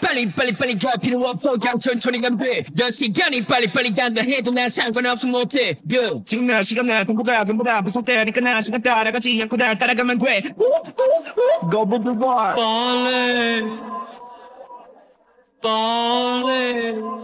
빨리 빨리 빨리 갈 필요 없어. 그냥 천천히 가면 돼연 시간이 빨리 빨리 간다 해도 난 상관없어 못해. Go 지금 나 시간 나 공부가 공부가 무섭다니까 나 시간 따라가지 않고 날 따라가면 돼. Go go go go. 빨리. 빨리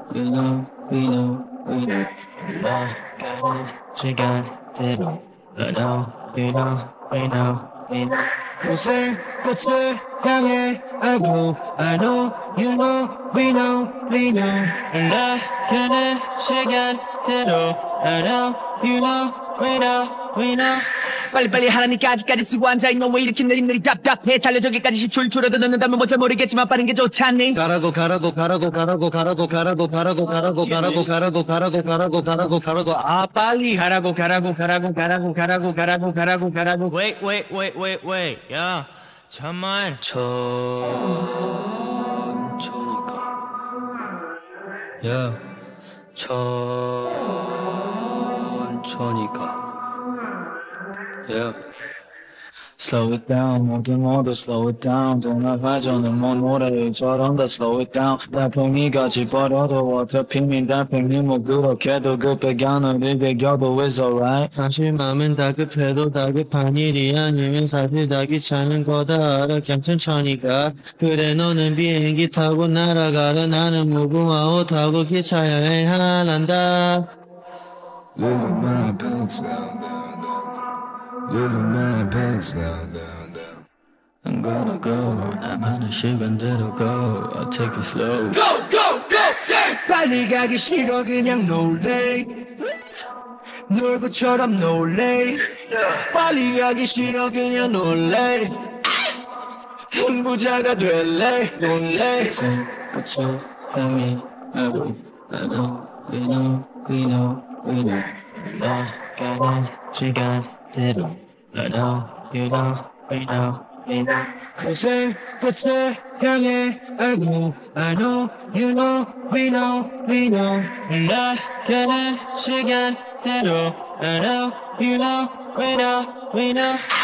we know we know we know 나가는 시간대로 I know you know we know we know 끝을 끝을 향해 알고 I know you know we know we know 나가는 시간대로 I know you know we know we know 빨리빨리 하라니까 아직까지 쓰고 앉아있는 왜 이렇게 느릿느릿 답답해 달려 저기까지 10초를 줄어도 넣는다면 뭔지 모르겠지만 빠른 게 좋잖니 가라고 가라고 가라고 가라고 가라고 가라고 가라고 가라고 가라고 가라고 가라고 가라고 가라고 가라고 아 빨리 가라고 가라고 가라고 가라고 가라고 가라고 가라고 가라고 Wait, wait, wait, wait, wait. 야, 잠만. 천천히 가 야 천천히 가 야 Slow it down, 모든 모두 slow it down 동화화전은 먼 노래처럼 다 slow it down. 달팽이 같이 버려도 어차피 민 달팽이 뭐 그렇게도 급해 하늘을 배겨도 it's alright. 사실 맘은 다급해도 다급한 일이 아니면 사실 다 귀찮은 거다. 알아 가. 그래 너는 비행기 타고 날아가라. 나는 무궁화 옷 타고 기차 여행 한다. Living my past now, now, now. Living my past now, now, now. I'm gonna go 나만의 시간대로 go I'll take it slow 빨리 가기 싫어 그냥 놀래 놀부처럼 놀래 빨리 가기 싫어 그냥 놀래 흥부자가 될래 놀래 그치 형이 알고 나도 we know we know we know 나 가는 시간 대로 I know you know we know we know 끝을 끝을 향해 알고 I know you know we know we know 나가는 시간대로 I know you know we know we know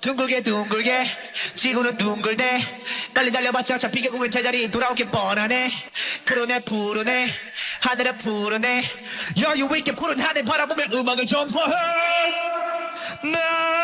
둥글게 둥글게. 지구는 둥글대. 달리 달려봤자 어차피 결국엔 제자리. 돌아오길 뻔하네. 푸르네 푸르네. 하늘은 푸르네. 여유 있게 푸른 하늘 바라보며 음악을 전파해. 나